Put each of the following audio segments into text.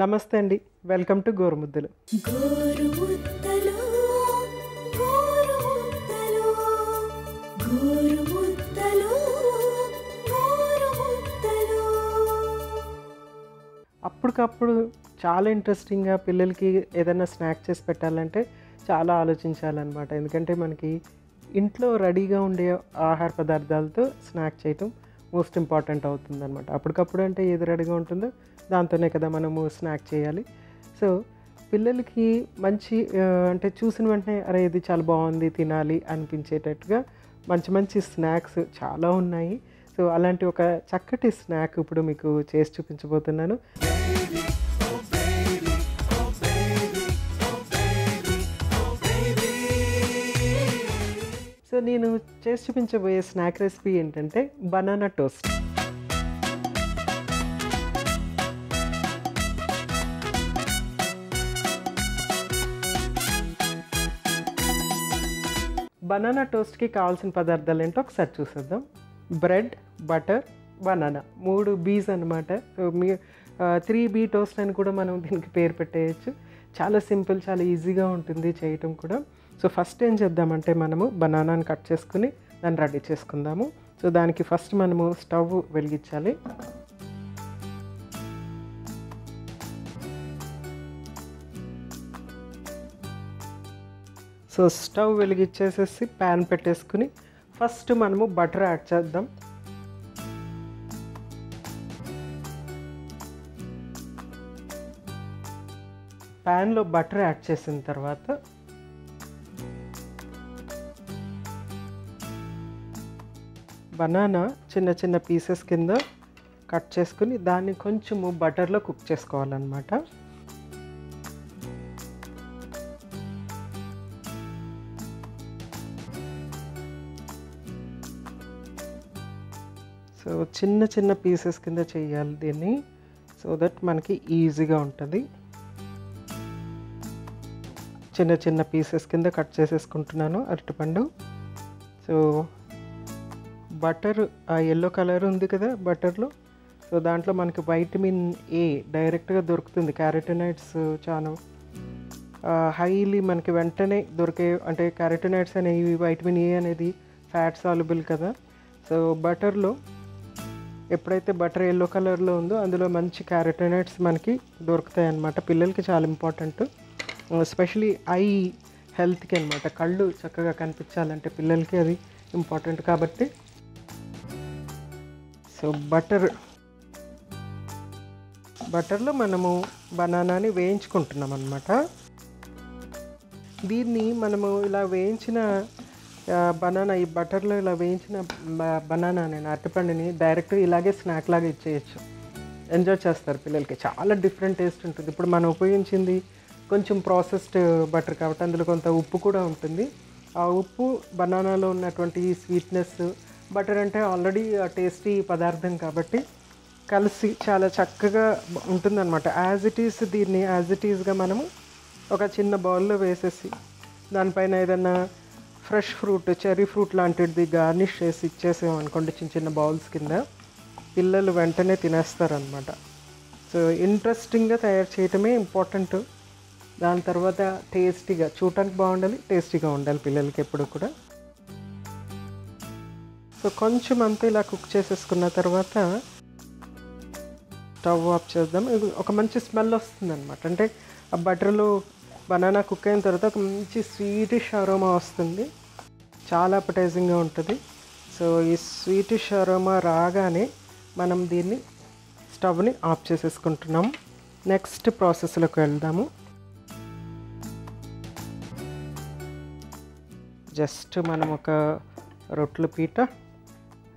నమస్తే అండి. Welcome to గోరుముద్దలు. అప్పటికప్పుడు చాలా ఇంట్రెస్టింగ్గా పిల్లలకి ఏదైనా స్నాక్ చేసి పెట్టాలంటే చాలా ఆలోచించాలన్నమాట. ఎందుకంటే మనకి ఇంట్లో రెడీగా ఉండే ఆహార పదార్థాలతో స్నాక్ చేయటం మోస్ట్ ఇంపార్టెంట్ అవుతుంది అనమాట అప్పటికప్పుడు అంటే ఏది రెడీగా ఉంటుందో దాంతోనే కదా మనము స్నాక్ చేయాలి. సో పిల్లలకి మంచి అంటే చూసిన వెంటనే అరే ఇది చాలా బాగుంది తినాలి అనిపించేటట్టుగా మంచి మంచి స్నాక్స్ చాలా ఉన్నాయి. సో అలాంటి ఒక చక్కటి స్నాక్ ఇప్పుడు మీకు చేసి చూపించబోతున్నాను. సో నేను చేసి చూపించబోయే స్నాక్ రెసిపీ ఏంటంటే బనానా టోస్ట్ బనానా టోస్ట్కి కావాల్సిన పదార్థాలు ఏంటో ఒకసారి చూసేద్దాం. బ్రెడ్ బటర్ బనానా మూడు బీస్ అనమాట సో మీ త్రీ బీ టోస్ట్ అని కూడా మనం దీనికి పేరు పెట్టేయచ్చు. చాలా సింపుల్ చాలా ఈజీగా ఉంటుంది చేయటం కూడా. సో ఫస్ట్ ఏం చేద్దామంటే మనము బనానాని కట్ చేసుకుని దాన్ని రెడీ చేసుకుందాము. సో దానికి ఫస్ట్ మనము స్టవ్ వెలిగించాలి. సో స్టవ్ వెలిగించేసేసి ప్యాన్ పెట్టేసుకుని ఫస్ట్ మనము బటర్ యాడ్ చేద్దాం. ప్యాన్లో బటర్ యాడ్ చేసిన తర్వాత బనానా చిన్న చిన్న పీసెస్ కింద కట్ చేసుకుని దాన్ని కొంచెము బటర్లో కుక్ చేసుకోవాలన్నమాట. సో చిన్న చిన్న పీసెస్ కింద చేయాలి దీన్ని. సో దట్ మనకి ఈజీగా ఉంటుంది. చిన్న చిన్న పీసెస్ కింద కట్ చేసేసుకుంటున్నాను అరటిపండు. సో బటర్ ఆ ఎల్లో కలర్ ఉంది కదా బటర్లో. సో దాంట్లో మనకి వైటమిన్ ఏ డైరెక్ట్గా దొరుకుతుంది క్యారెటనైడ్స్ చాలా. హైలీ మనకి వెంటనే దొరికే అంటే క్యారెటనైడ్స్ అనేవి వైటమిన్ ఏ అనేది ఫ్యాట్ సాల్యుబుల్ కదా. సో బటర్లో ఎప్పుడైతే బటర్ ఎల్లో కలర్లో ఉందో అందులో మంచి క్యారెటనైడ్స్ మనకి దొరుకుతాయి అన్నమాట. పిల్లలకి చాలా ఇంపార్టెంట్ ఎస్పెషలీ ఐ హెల్త్కి అనమాట కళ్ళు చక్కగా కనిపించాలంటే పిల్లలకి అది ఇంపార్టెంట్ కాబట్టి సో బటర్ బటర్లో మనము బనానాని వేయించుకుంటున్నాం అనమాట దీన్ని మనము ఇలా వేయించిన బనానా ఈ బటర్లో ఇలా వేయించిన బ- బనానా నేను అరటిపండుని డైరెక్ట్ ఇలాగే స్నాక్ లాగా ఇచ్చేయచ్చు. ఎంజాయ్ చేస్తారు పిల్లలకి. చాలా డిఫరెంట్ టేస్ట్ ఉంటుంది. ఇప్పుడు మనం ఉపయోగించింది కొంచెం ప్రాసెస్డ్ బటర్ కాబట్టి అందులో కొంత ఉప్పు కూడా ఉంటుంది. ఆ ఉప్పు బనానాలో ఉన్నటువంటి స్వీట్నెస్ బటర్ అంటే ఆల్రెడీ టేస్టీ పదార్థం కాబట్టి కలిసి చాలా చక్కగా ఉంటుందన్నమాట. యాజ్ ఇట్ ఈస్ దీన్ని యాజ్ ఇట్ ఈస్గా మనము ఒక చిన్న బౌల్లో వేసేసి దానిపైన ఏదైనా ఫ్రెష్ ఫ్రూట్ చెర్రీ ఫ్రూట్ లాంటిది గార్నిష్ చేసి ఇచ్చేసాం అనుకోండి చిన్న చిన్న బౌల్స్ కింద పిల్లలు వెంటనే తినేస్తారనమాట సో ఇంట్రెస్టింగ్గా తయారు చేయటమే ఇంపార్టెంట్ దాని తర్వాత టేస్టీగా చూడటానికి బాగుండాలి టేస్టీగా ఉండాలి పిల్లలకి ఎప్పుడు కూడా. సో కొంచెం అంతా ఇలా కుక్ చేసేసుకున్న తర్వాత స్టవ్ ఆఫ్ చేద్దాం. ఇది ఒక మంచి స్మెల్ వస్తుందన్నమాట. అంటే ఆ బటర్లో బనానా కుక్ అయిన తర్వాత ఒక మంచి స్వీటిష్ అరోమా వస్తుంది. చాలా అపటైజింగ్గా ఉంటుంది. సో ఈ స్వీటిష్ అరోమా రాగానే మనం దీన్ని స్టవ్ని ఆఫ్ చేసేసుకుంటున్నాం. నెక్స్ట్ ప్రాసెస్లోకి వెళ్దాము. జస్ట్ మనం ఒక రొట్టెల పీట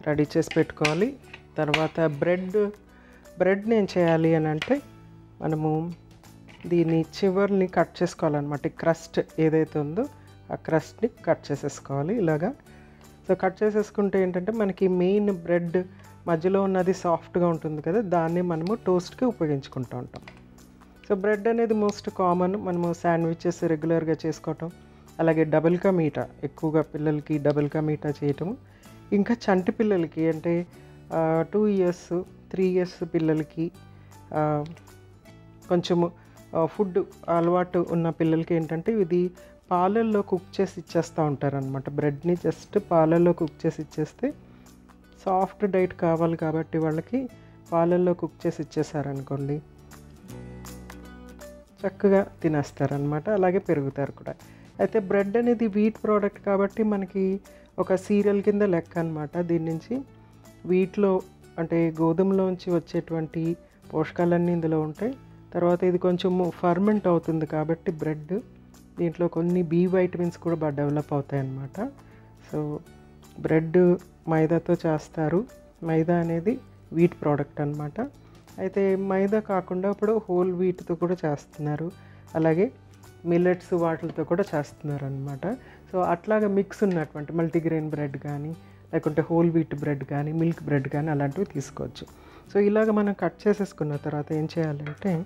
రెడీ చేసి పెట్టుకోవాలి. తర్వాత బ్రెడ్ బ్రెడ్ని ఏం చేయాలి అని అంటే మనము దీని చివర్ని కట్ చేసుకోవాలన్నమాట. క్రస్ట్ ఏదైతే ఉందో ఆ క్రస్ట్ని కట్ చేసేసుకోవాలి ఇలాగా. సో కట్ చేసేసుకుంటే ఏంటంటే మనకి మెయిన్ బ్రెడ్ మధ్యలో ఉన్నది సాఫ్ట్గా ఉంటుంది కదా దాన్ని మనము టోస్ట్కి ఉపయోగించుకుంటూ ఉంటాం. సో బ్రెడ్ అనేది మోస్ట్ కామన్ మనము శాండ్విచెస్ రెగ్యులర్గా చేసుకోవటం అలాగే డబుల్ కా మీటా ఎక్కువగా పిల్లలకి డబుల్ కా మీటా చేయటము ఇంకా చంటి పిల్లలకి అంటే టూ ఇయర్స్ త్రీ ఇయర్స్ పిల్లలకి కొంచెము ఫుడ్ అలవాటు ఉన్న పిల్లలకి ఏంటంటే ఇది పాలల్లో కుక్ చేసి ఇచ్చేస్తూ ఉంటారనమాట బ్రెడ్ని జస్ట్ పాలల్లో కుక్ చేసి ఇచ్చేస్తే సాఫ్ట్ డైట్ కావాలి కాబట్టి వాళ్ళకి పాలల్లో కుక్ చేసి ఇచ్చేసారనుకోండి చక్కగా తినేస్తారనమాట అలాగే పెరుగుతారు కూడా. అయితే బ్రెడ్ అనేది వీట్ ప్రోడక్ట్ కాబట్టి మనకి ఒక సీరియల్ కింద లెక్క అనమాట దీని నుంచి వీటిలో అంటే గోధుమలోంచి వచ్చేటువంటి పోషకాలన్నీ ఇందులో ఉంటాయి. తర్వాత ఇది కొంచెం ఫర్మెంట్ అవుతుంది కాబట్టి బ్రెడ్ దీంట్లో కొన్ని బి వైటమిన్స్ కూడా బాగా డెవలప్ అవుతాయి అన్నమాట. సో బ్రెడ్ మైదాతో చేస్తారు. మైదా అనేది వీట్ ప్రోడక్ట్ అనమాట అయితే మైదా కాకుండా ఇప్పుడు హోల్ వీట్తో కూడా చేస్తున్నారు. అలాగే మిల్లెట్స్ వాటితో కూడా చేస్తున్నారు అనమాట సో అట్లాగా మిక్స్ ఉన్నటువంటి మల్టీగ్రెయిన్ బ్రెడ్ కానీ లేకుంటే హోల్ వీట్ బ్రెడ్ కానీ మిల్క్ బ్రెడ్ కానీ అలాంటివి తీసుకోవచ్చు. సో ఇలాగ మనం కట్ చేసేసుకున్న తర్వాత ఏం చేయాలంటే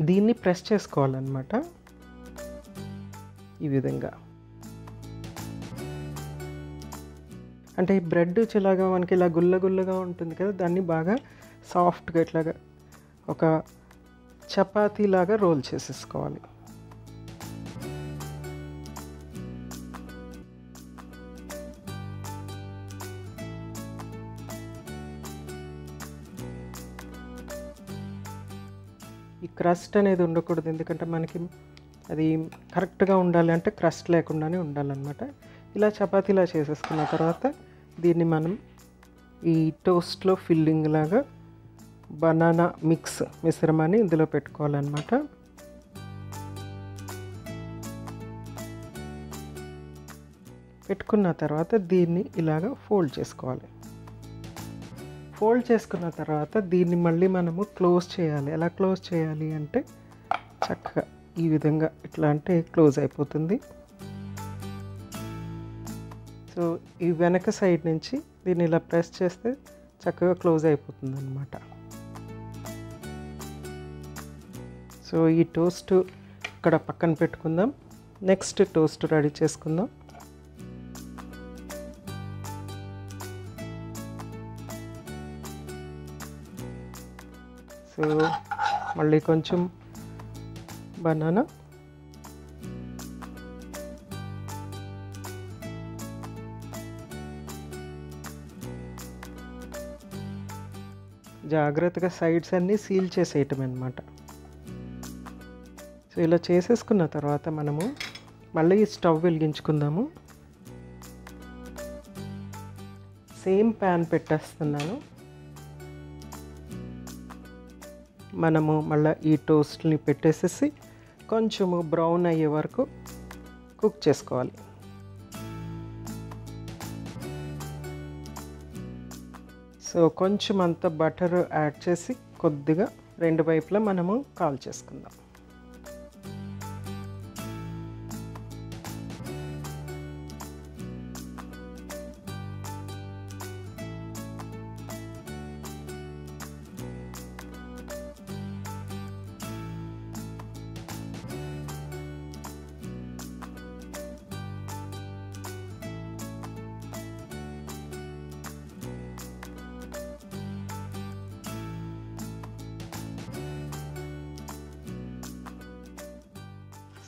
దీన్ని ప్రెస్ చేసుకోవాలన్నమాట. ఈ విధంగా. అంటే ఈ బ్రెడ్ చిలాగా మనకి ఇలా గుల్ల గుల్లగా ఉంటుంది కదా దాన్ని బాగా సాఫ్ట్గా ఇట్లాగా ఒక చపాతీలాగా రోల్ చేసేసుకోవాలి. క్రస్ట్ అనేది ఉండకూడదు. ఎందుకంటే మనకి అది కరెక్ట్గా ఉండాలి అంటే క్రస్ట్ లేకుండానే ఉండాలన్నమాట. ఇలా చపాతీలా చేసేసుకున్న తర్వాత దీన్ని మనం ఈ టోస్ట్లో ఫిల్లింగ్ లాగా బనానా మిక్స్ మిశ్రమాన్ని ఇందులో పెట్టుకోవాలన్నమాట. పెట్టుకున్న తర్వాత దీన్ని ఇలాగ ఫోల్డ్ చేసుకోవాలి. ఫోల్డ్ చేసుకున్న తర్వాత దీన్ని మళ్ళీ మనము క్లోజ్ చేయాలి. ఎలా క్లోజ్ చేయాలి అంటే చక్కగా ఈ విధంగా ఇట్లా అంటే క్లోజ్ అయిపోతుంది. సో ఈ వెనక సైడ్ నుంచి దీన్ని ఇలా ప్రెస్ చేస్తే చక్కగా క్లోజ్ అయిపోతుంది అనమాట సో ఈ టోస్ట్ ఇక్కడ పక్కన పెట్టుకుందాం. నెక్స్ట్ టోస్ట్ రెడీ చేసుకుందాం. మళ్ళీ కొంచెం బనానా. జాగ్రత్తగా సైడ్స్ అన్నీ సీల్ చేసేయటం అనమాట సో ఇలా చేసేసుకున్న తర్వాత మనము మళ్ళీ ఈ స్టవ్ వెలిగించుకుందాము. సేమ్ ప్యాన్ పెట్టేస్తున్నాను. మనము మళ్ళీ ఈ టోస్ట్ని పెట్టేసేసి కొంచెము బ్రౌన్ అయ్యే వరకు కుక్ చేసుకోవాలి. సో కొంచెం అంత బటర్ యాడ్ చేసి కొద్దిగా రెండు వైపులా మనము కాల్ చేసుకుందాం.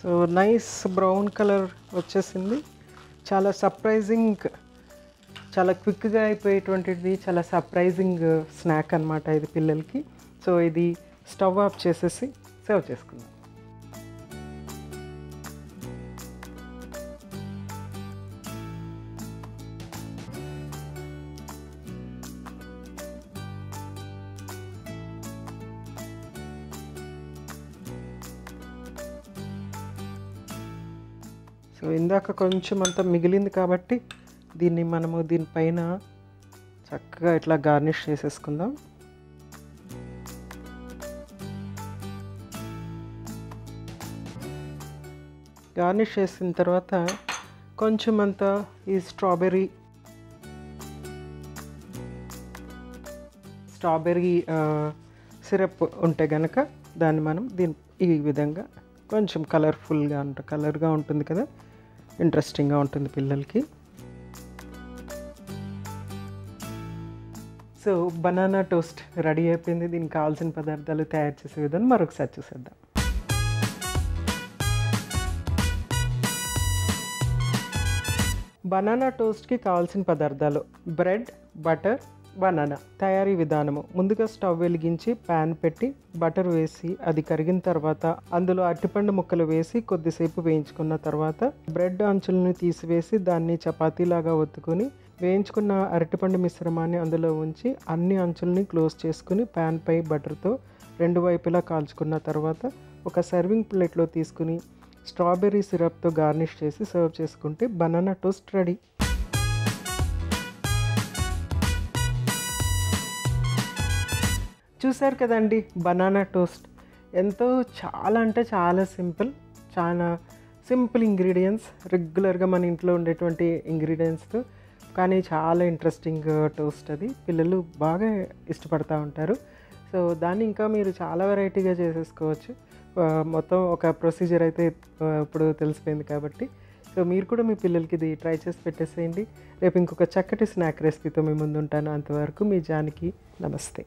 సో నైస్ బ్రౌన్ కలర్ వచ్చేసింది. చాలా సర్ప్రైజింగ్ చాలా క్విక్గా అయిపోయేటువంటిది చాలా సర్ప్రైజింగ్ స్నాక్ అనమాట ఇది పిల్లలకి. సో ఇది స్టవ్ ఆఫ్ చేసేసి సర్వ్ చేసుకుందాం. సో ఇందాక కొంచెం అంత మిగిలింది కాబట్టి దీన్ని మనము దీనిపైన చక్కగా ఇట్లా గార్నిష్ చేసేసుకుందాం. గార్నిష్ చేసిన తర్వాత కొంచెం అంత ఈ స్ట్రాబెర్రీ స్ట్రాబెర్రీ సిరప్ ఉంటే కనుక దాన్ని మనం దీని ఈ విధంగా కొంచెం కలర్ఫుల్గా ఉంటుంది కలర్గా ఉంటుంది కదా. ఇంట్రెస్టింగ్గా ఉంటుంది పిల్లలకి. సో బనానా టోస్ట్ రెడీ అయిపోయింది. దీనికి కావాల్సిన పదార్థాలు తయారు చేసే విధానం మరొకసారి చూసేద్దాం. బనానా టోస్ట్కి కావాల్సిన పదార్థాలు బ్రెడ్ బటర్ బనానా తయారీ విధానము. ముందుగా స్టవ్ వెలిగించి ప్యాన్ పెట్టి బటర్ వేసి అది కరిగిన తర్వాత అందులో అరటిపండు ముక్కలు వేసి కొద్దిసేపు వేయించుకున్న తర్వాత బ్రెడ్ అంచులను తీసివేసి దాన్ని చపాతీలాగా ఒత్తుకొని వేయించుకున్న అరటిపండు మిశ్రమాన్ని అందులో ఉంచి అన్ని అంచుల్ని క్లోజ్ చేసుకుని ప్యాన్ పై బటర్తో రెండు వైపులా కాల్చుకున్న తర్వాత ఒక సర్వింగ్ ప్లేట్లో తీసుకుని స్ట్రాబెర్రీ సిరప్తో గార్నిష్ చేసి సర్వ్ చేసుకుంటే బనానా టోస్ట్ రెడీ. చూసారు కదండి? Banana toast. ఎంతో చాలా అంటే చాలా సింపుల్ చాలా సింపుల్ ఇంగ్రీడియంట్స్. రెగ్యులర్గా మన ఇంట్లో ఉండేటువంటి ఇంగ్రీడియంట్స్తో కానీ చాలా ఇంట్రెస్టింగ్ టోస్ట్ అది. పిల్లలు బాగా ఇష్టపడతా ఉంటారు. సో దాన్ని ఇంకా మీరు చాలా వెరైటీగా చేసేసుకోవచ్చు. మొత్తం ఒక ప్రొసీజర్ అయితే ఇప్పుడు తెలిసిపోయింది కాబట్టి. సో మీరు కూడా మీ పిల్లలకి ఇది ట్రై చేసి పెట్టేసేయండి. రేపు ఇంకొక చక్కటి స్నాక్ రెసిపీతో మీ ముందు ఉంటాను అంతవరకు మీ జానికి నమస్తే.